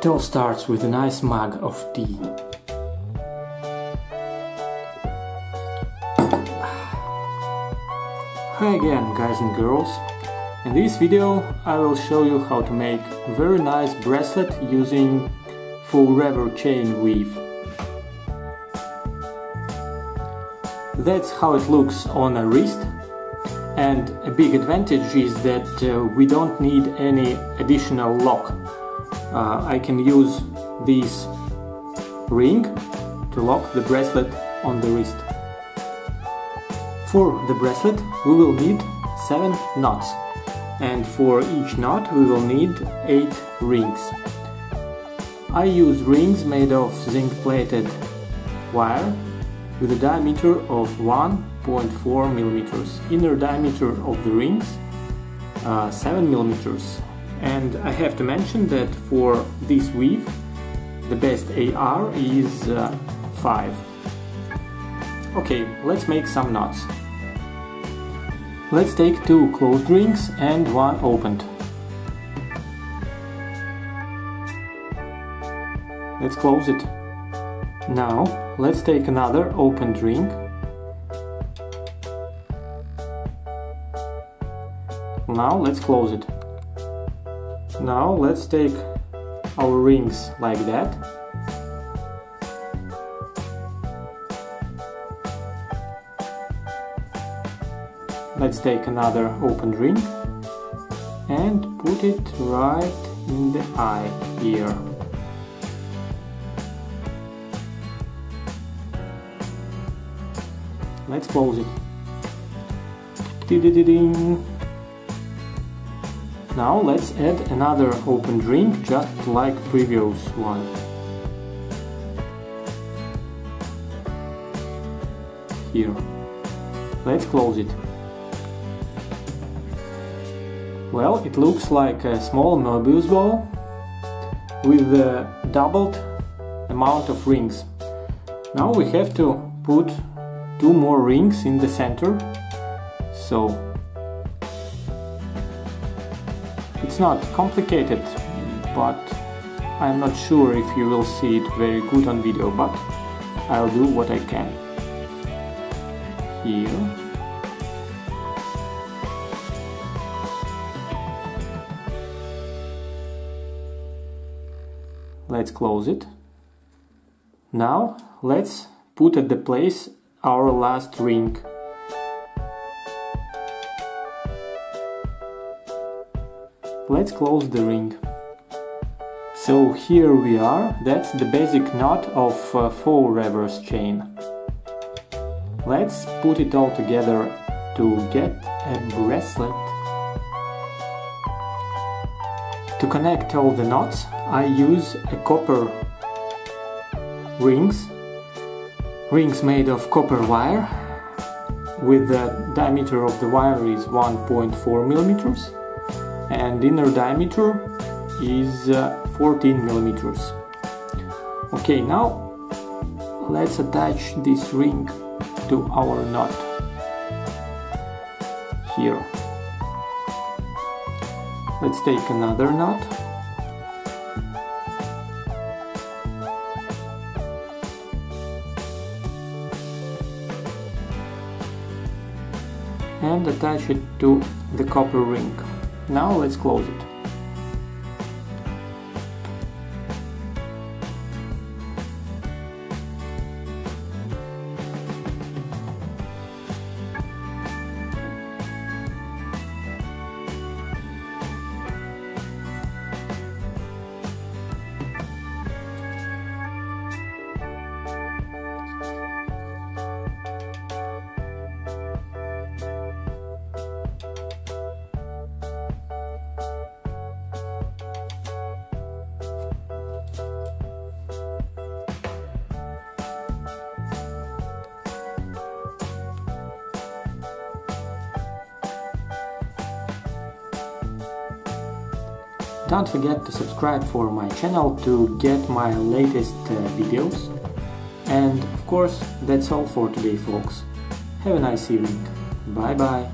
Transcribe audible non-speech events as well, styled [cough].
It all starts with a nice mug of tea. [sighs] Hi again guys and girls. In this video I will show you how to make a very nice bracelet using fourevers chain weave. That's how it looks on a wrist and a big advantage is that uh, we don't need any additional lock. Uh, I can use this ring to lock the bracelet on the wrist. For the bracelet we will need 7 knots and for each knot we will need 8 rings. I use rings made of zinc plated wire with a diameter of 1.4 millimeters. Inner diameter of the rings uh, 7 millimeters. And I have to mention that for this weave the best AR is uh, 5. Okay, let's make some knots. Let's take two closed rings and one opened. Let's close it. Now, let's take another opened ring. Now, let's close it. Now, let's take our rings like that Let's take another open ring and put it right in the eye here. Let's close it. Now let's add another open ring just like previous one. Here. Let's close it. Well, it looks like a small Mobius ball with a doubled amount of rings. Now we have to put two more rings in the center. So it's not complicated, but I'm not sure if you will see it very good on video, but I'll do what I can. Here. Let's close it. Now let's put at the place our last ring let's close the ring. So here we are. That's the basic knot of uh, fourevers chain. Let's put it all together to get a bracelet. To connect all the knots I use a copper rings. Rings made of copper wire with the diameter of the wire is 1.4 millimeters and inner diameter is uh, 14 millimeters. Okay now let's attach this ring to our knot. Here. Let's take another knot. And attach it to the copper ring. Now let's close it. Don't forget to subscribe for my channel to get my latest uh, videos. And of course, that's all for today folks. Have a nice evening. Bye bye.